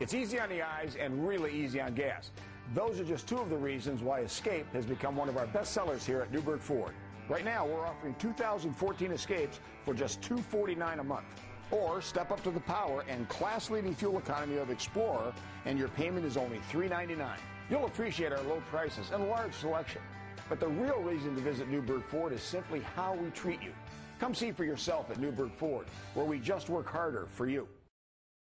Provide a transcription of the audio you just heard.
It's easy on the eyes and really easy on gas. Those are just two of the reasons why Escape has become one of our best sellers here at Newberg Ford. Right now, we're offering 2014 Escapes for just $249 a month. Or step up to the power and class-leading fuel economy of Explorer, and your payment is only $399. You'll appreciate our low prices and large selection. But the real reason to visit Newberg Ford is simply how we treat you. Come see for yourself at Newberg Ford, where we just work harder for you.